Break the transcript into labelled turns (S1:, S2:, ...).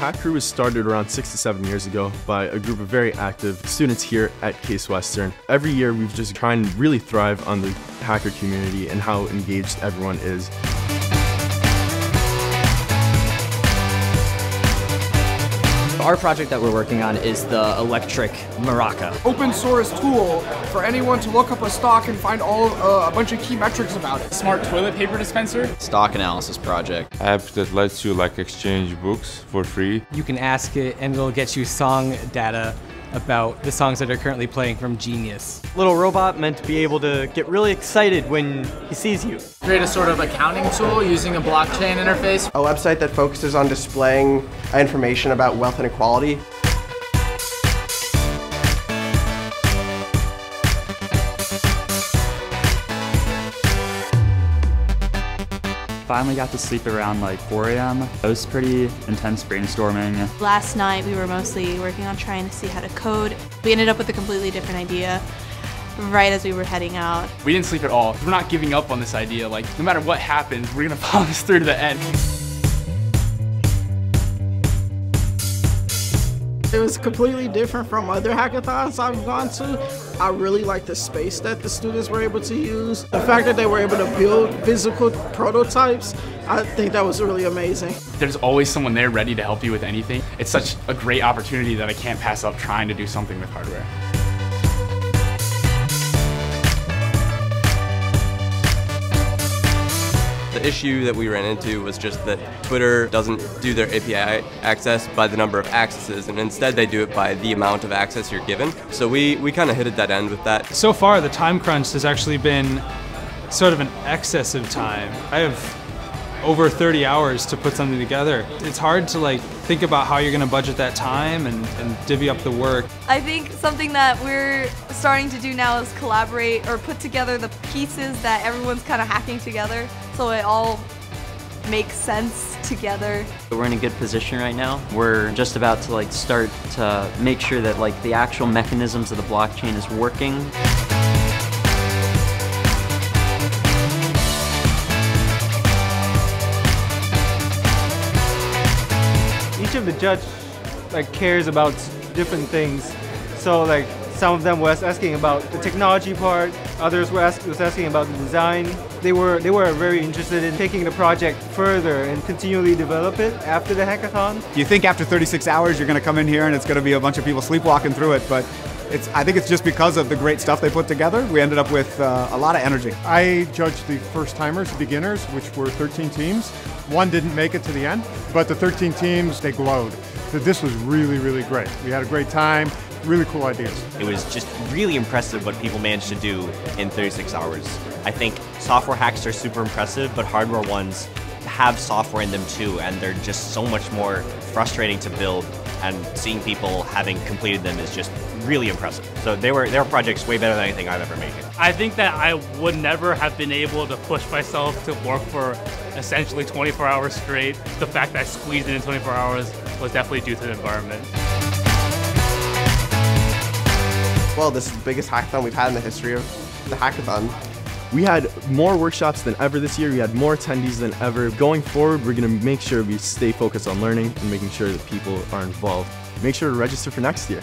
S1: hackCWRU was started around six to seven years ago by a group of very active students here at Case Western. Every year we've just tried and really thrive on the hacker community and how engaged everyone is.
S2: Our project that we're working on is the electric maraca.
S3: Open source tool for anyone to look up a stock and find all uh, a bunch of key metrics about it.
S4: Smart toilet paper dispenser.
S5: Stock analysis project.
S6: App that lets you like exchange books for free.
S7: You can ask it and it'll get you song data about the songs that are currently playing from Genius.
S8: Little robot meant to be able to get really excited when he sees you.
S9: Create a sort of accounting tool using a blockchain interface.
S10: A website that focuses on displaying information about wealth inequality.
S11: Finally got to sleep around like 4 a.m. It was pretty intense brainstorming.
S12: Last night we were mostly working on trying to see how to code. We ended up with a completely different idea right as we were heading out.
S4: We didn't sleep at all. We're not giving up on this idea. Like, no matter what happens, we're gonna follow this through to the end.
S3: It was completely different from other hackathons I've gone to. I really like the space that the students were able to use. The fact that they were able to build physical prototypes, I think that was really amazing.
S4: There's always someone there ready to help you with anything. It's such a great opportunity that I can't pass up trying to do something with hardware.
S5: The issue that we ran into was just that Twitter doesn't do their API access by the number of accesses, and instead they do it by the amount of access you're given. So we, we kind of hit a dead end with that.
S13: So far, the time crunch has actually been sort of an excess of time. I have over 30 hours to put something together. It's hard to like think about how you're going to budget that time and, and divvy up the work.
S12: I think something that we're starting to do now is collaborate or put together the pieces that everyone's kind of hacking together so it all makes sense together.
S8: We're in a good position right now. We're just about to like start to make sure that like the actual mechanisms of the blockchain is working.
S14: The judge like cares about different things. So like some of them was asking about the technology part, others were ask, was asking about the design. They were they were very interested in taking the project further and continually develop it after the hackathon.
S15: You think after 36 hours you're going to come in here and it's going to be a bunch of people sleepwalking through it, but it's, I think it's just because of the great stuff they put together. We ended up with uh, a lot of energy.
S16: I judged the first timers, beginners, which were 13 teams. One didn't make it to the end, but the 13 teams, they glowed. So this was really, really great. We had a great time, really cool ideas.
S17: It was just really impressive what people managed to do in 36 hours. I think software hacks are super impressive, but hardware ones have software in them too, and they're just so much more frustrating to build and seeing people having completed them is just really impressive. So they were their projects way better than anything I've ever made.
S18: I think that I would never have been able to push myself to work for essentially 24 hours straight. The fact that I squeezed it in 24 hours was definitely due to the environment.
S10: Well, this is the biggest hackathon we've had in the history of the hackathon.
S1: We had more workshops than ever this year. We had more attendees than ever. Going forward, we're going to make sure we stay focused on learning and making sure that people are involved. Make sure to register for next year.